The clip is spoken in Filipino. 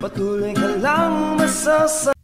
Patuloy ka lang masasaya